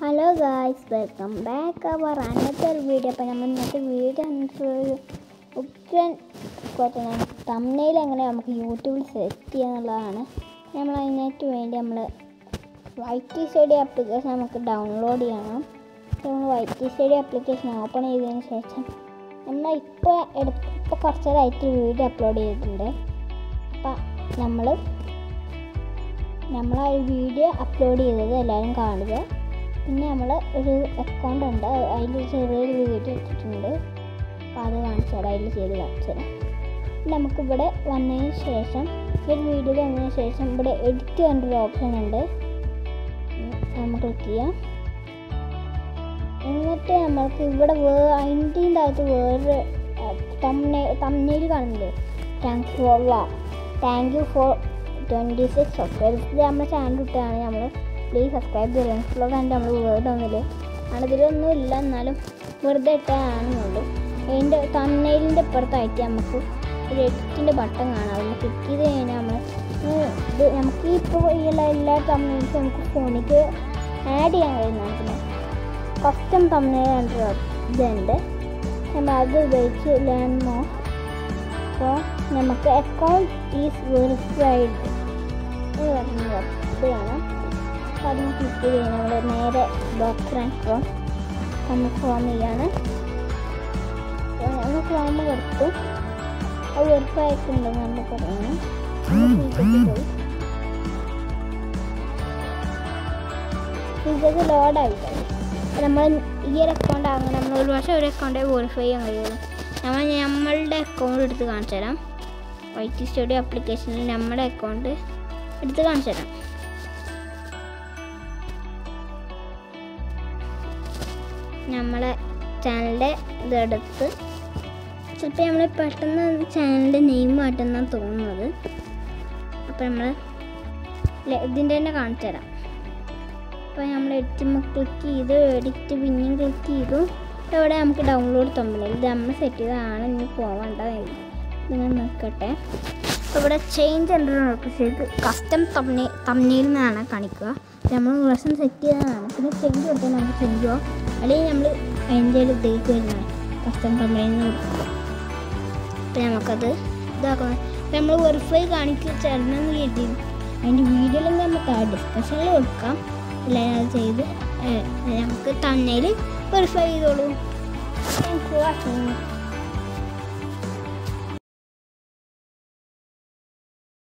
Hello guys welcome back our another video അപ്പോൾ നമ്മൾ ഇന്നത്തെ വീഡിയോ ഉഗ്രൻ തമ്മിൽ എങ്ങനെ നമുക്ക് യൂട്യൂബിൽ സെറ്റ് ചെയ്യാന്നുള്ളതാണ്. നമ്മൾ അതിനായിട്ട് വേണ്ടി നമ്മൾ വൈറ്റ് സ്റ്റഡി ആപ്ലിക്കേഷൻ നമുക്ക് ഡൗൺലോഡ് ചെയ്യണം. നമ്മൾ വൈറ്റ് സ്റ്റഡി ആപ്ലിക്കേഷൻ ഓപ്പൺ ചെയ്തതിന് ശേഷം നമ്മൾ ഇപ്പോൾ എടുത്ത് ഇപ്പോൾ കുറച്ച് നേരമായിട്ട് വീഡിയോ അപ്ലോഡ് ചെയ്തിട്ടുണ്ട്. അപ്പം നമ്മൾ നമ്മൾ ആ വീഡിയോ അപ്ലോഡ് ചെയ്തത് എല്ലാവരും കാണുക. പിന്നെ നമ്മൾ ഒരു അക്കൗണ്ട് ഉണ്ട്. അതിൽ ചെറിയൊരു വീഡിയോ ഇട്ടിട്ടുണ്ട്. അപ്പോൾ അത് കാണിച്ചു തരാം. അതിൽ ചെയ്ത് കാണിച്ചു തരാം. നമുക്കിവിടെ വന്നതിന് ശേഷം ഒരു വീഡിയോ വന്നതിന് ശേഷം ഇവിടെ എഡിറ്റ് കണ്ടൊരു ഓപ്ഷൻ ഉണ്ട്. നമ്മൾ ക്ലിക്ക് ചെയ്യാം. എന്നിട്ട് നമ്മൾക്ക് ഇവിടെ വേ അതിന്റെ അകത്ത് വേറൊരു തമ്മനയിൽ കാണുന്നില്ലേ? താങ്ക്സ് ഫോർ വാ thank you for twenty six ഇത് നമ്മുടെ ചാനൽ ഇട്ടാണ് നമ്മൾ പ്ലീസ് സബ്സ്ക്രൈബ് ചെയ്യണം ഫ്ലോ കണ്ട് നമ്മൾ വേർഡ് ഒന്നിൽ അതിലൊന്നും ഇല്ല എന്നാലും വെറുതെ ഇട്ടാണെന്നുള്ളൂ അതിന്റെ തന്നയിലിന്റെ ഇപ്പുറത്തായിട്ട് നമുക്ക് ഒരു എഡിറ്റിന്റെ ബട്ടൺ കാണാം. അതിൽ ക്ലിക്ക് ചെയ്ത് കഴിഞ്ഞാൽ നമ്മൾ ഇത് നമുക്ക് ഇപ്പോൾ ഉള്ള എല്ലാ തമ്മിലും നമുക്ക് ഫോണിക്ക് ആഡ് ചെയ്യാൻ കഴിയുന്നതാണ് പിന്നെ കസ്റ്റം തമ്മിൽ ഇതുണ്ട്. നമ്മൾ അത് ഉപയോഗിച്ച് ലേൺ മോ അപ്പോൾ നമുക്ക് അക്കൗണ്ട് ഈസ് വെരിഫൈഡ് എന്ന് പറഞ്ഞ ഇത് കാണാം. അപ്പോൾ അതിന് ക്ലിക്ക് ചെയ്ത് നമ്മൾ നേരെ ആൻഡ് ക്രോം നമ്മൾ ഫോം ചെയ്യാണ് നമ്മൾ ഫോം കൊടുത്തു അത് ഉറപ്പായിട്ടുണ്ടെന്ന് നമ്മൾ പറയുന്നു. ഇതൊക്കെ ലോഡായിട്ട് നമ്മൾ ഈ ഒരു അക്കൗണ്ട് ആകുമ്പോൾ നമ്മൾ ഒരു വർഷം ഒരു അക്കൗണ്ടേ വെരിഫൈ ചെയ്യാൻ കഴിയുള്ളൂ. നമ്മൾ നമ്മളുടെ അക്കൗണ്ട് എടുത്ത് കാണിച്ചു തരാം വൈറ്റി സ്റ്റുഡിയോ ആപ്ലിക്കേഷനിൽ നമ്മുടെ അക്കൗണ്ട് എടുത്ത് കാണിച്ചു തരാം നമ്മളെ ചാനലിന്റെ ഇതെടുത്ത്. ചിലപ്പോൾ നമ്മൾ പെട്ടെന്ന് ചാനലിന്റെ നെയിം മാറ്റുന്നാണ് തോന്നുന്നത്. അപ്പോൾ നമ്മൾ ഇതിന്റെ തന്നെ കാണിച്ചു തരാം. അപ്പോൾ നമ്മൾ എഡിറ്റ് ക്ലിക്ക് ചെയ്തു എഡിറ്റ് പിന്നെയും ക്ലിക്ക് ചെയ്തു. ഇവിടെ നമുക്ക് ഡൗൺലോഡ് തമ്മിൽ ഇത് നമ്മൾ സെറ്റ് ചെയ്തതാണ് ഇനി പോവണ്ട. നിങ്ങൾ നിൽക്കട്ടെ. ഇവിടെ ചേഞ്ച് എന്തെന്ന് ചെയ്ത് കസ്റ്റം തമ്മി തമ്മിയിൽ നിന്നാണ് കാണിക്കുക. നമ്മൾ വർഷം സെറ്റ് ചെയ്തതാണ്. പിന്നെ ചേഞ്ച് കൊടുത്താൽ നമുക്ക് ചേഞ്ച് പോവാം അല്ലെങ്കിൽ നമ്മൾ അതിന്റെ ഇതേക്ക് വരുന്നതാണ് കസ്റ്റം തമ്മിൽ നിന്ന് അപ്പോൾ നമുക്കത് ഇതാക്കണം. അപ്പം നമ്മൾ വെറിഫൈ കാണിക്കുക ചേരണമെന്ന് കേട്ടി അതിന്റെ വീഡിയോയിലൊന്നും നമുക്ക് ആ ഡിസ്കഷനിൽ കൊടുക്കാം. അല്ലെങ്കിൽ അത് ചെയ്ത് നമുക്ക് തന്നേൽ വെറിഫൈ ചെയ്തോളൂ.